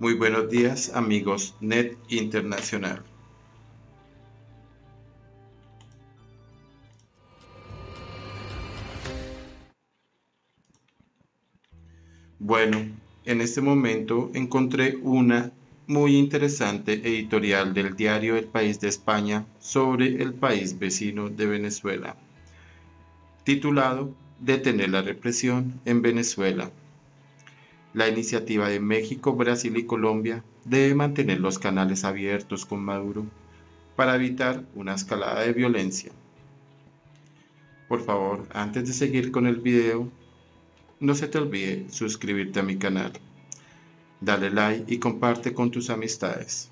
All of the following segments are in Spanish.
Muy buenos días amigos Net Internacional. Bueno, en este momento encontré una muy interesante editorial del diario El País de España sobre el país vecino de Venezuela, titulado Detener la represión en Venezuela la iniciativa de México, Brasil y Colombia debe mantener los canales abiertos con Maduro para evitar una escalada de violencia. Por favor, antes de seguir con el video, no se te olvide suscribirte a mi canal, dale like y comparte con tus amistades.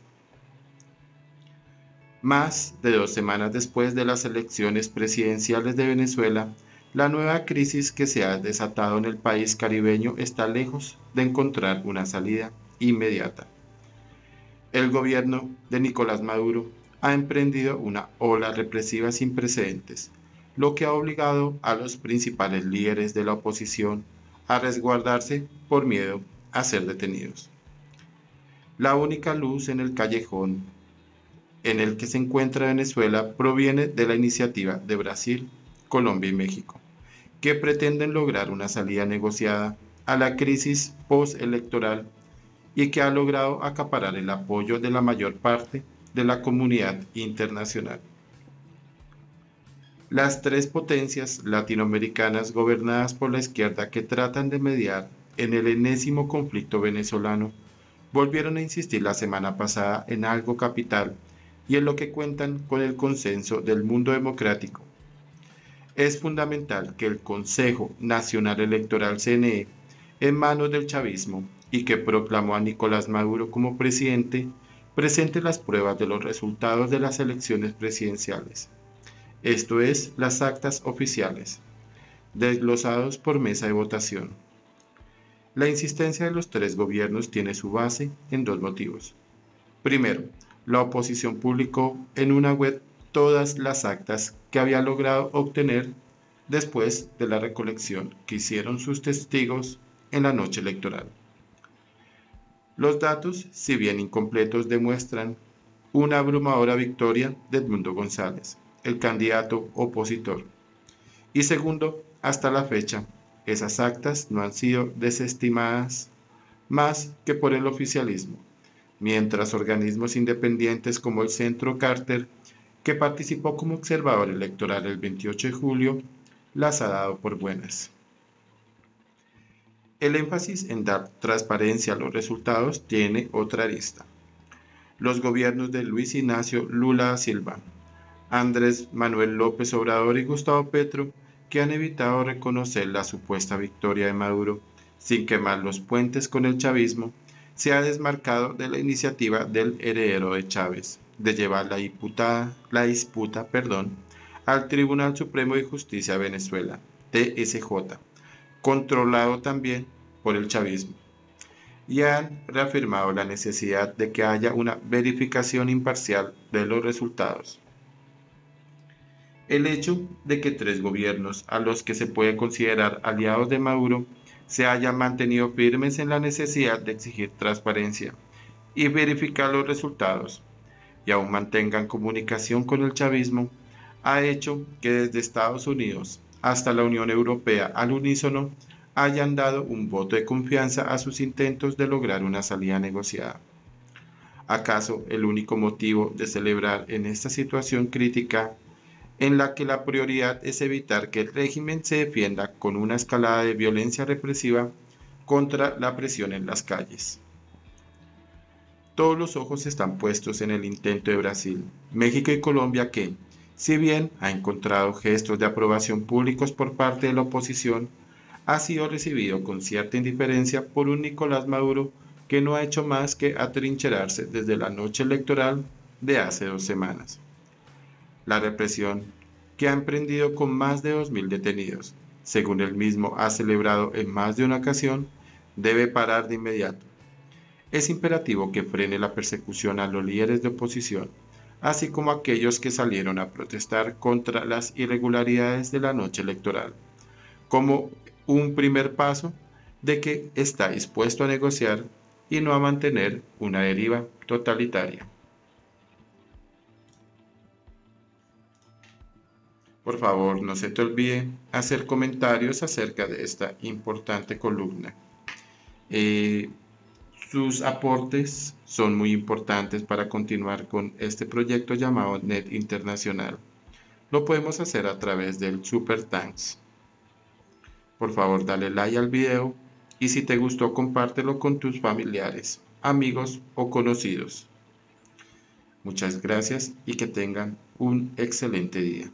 Más de dos semanas después de las elecciones presidenciales de Venezuela, la nueva crisis que se ha desatado en el país caribeño está lejos de encontrar una salida inmediata. El gobierno de Nicolás Maduro ha emprendido una ola represiva sin precedentes, lo que ha obligado a los principales líderes de la oposición a resguardarse por miedo a ser detenidos. La única luz en el callejón en el que se encuentra Venezuela proviene de la iniciativa de Brasil, Colombia y México que pretenden lograr una salida negociada a la crisis postelectoral y que ha logrado acaparar el apoyo de la mayor parte de la comunidad internacional. Las tres potencias latinoamericanas gobernadas por la izquierda que tratan de mediar en el enésimo conflicto venezolano volvieron a insistir la semana pasada en algo capital y en lo que cuentan con el consenso del mundo democrático es fundamental que el Consejo Nacional Electoral CNE, en manos del chavismo y que proclamó a Nicolás Maduro como presidente, presente las pruebas de los resultados de las elecciones presidenciales, esto es, las actas oficiales, desglosados por mesa de votación. La insistencia de los tres gobiernos tiene su base en dos motivos. Primero, la oposición publicó en una web todas las actas que había logrado obtener después de la recolección que hicieron sus testigos en la noche electoral. Los datos, si bien incompletos, demuestran una abrumadora victoria de Edmundo González, el candidato opositor. Y segundo, hasta la fecha, esas actas no han sido desestimadas más que por el oficialismo, mientras organismos independientes como el Centro Carter que participó como observador electoral el 28 de julio, las ha dado por buenas. El énfasis en dar transparencia a los resultados tiene otra arista. Los gobiernos de Luis Ignacio Lula Silva, Andrés Manuel López Obrador y Gustavo Petro, que han evitado reconocer la supuesta victoria de Maduro sin quemar los puentes con el chavismo, se ha desmarcado de la iniciativa del heredero de Chávez, de llevar la, disputa, la disputa perdón, al Tribunal Supremo de Justicia de Venezuela, TSJ, controlado también por el chavismo, y han reafirmado la necesidad de que haya una verificación imparcial de los resultados. El hecho de que tres gobiernos a los que se puede considerar aliados de Maduro se hayan mantenido firmes en la necesidad de exigir transparencia y verificar los resultados y aún mantengan comunicación con el chavismo, ha hecho que desde Estados Unidos hasta la Unión Europea al unísono hayan dado un voto de confianza a sus intentos de lograr una salida negociada. ¿Acaso el único motivo de celebrar en esta situación crítica en la que la prioridad es evitar que el régimen se defienda con una escalada de violencia represiva contra la presión en las calles? Todos los ojos están puestos en el intento de Brasil, México y Colombia que, si bien ha encontrado gestos de aprobación públicos por parte de la oposición, ha sido recibido con cierta indiferencia por un Nicolás Maduro que no ha hecho más que atrincherarse desde la noche electoral de hace dos semanas. La represión, que ha emprendido con más de 2.000 detenidos, según él mismo ha celebrado en más de una ocasión, debe parar de inmediato es imperativo que frene la persecución a los líderes de oposición, así como a aquellos que salieron a protestar contra las irregularidades de la noche electoral, como un primer paso de que está dispuesto a negociar y no a mantener una deriva totalitaria. Por favor, no se te olvide hacer comentarios acerca de esta importante columna. Eh, sus aportes son muy importantes para continuar con este proyecto llamado Net Internacional. Lo podemos hacer a través del Super Thanks. Por favor, dale like al video y si te gustó, compártelo con tus familiares, amigos o conocidos. Muchas gracias y que tengan un excelente día.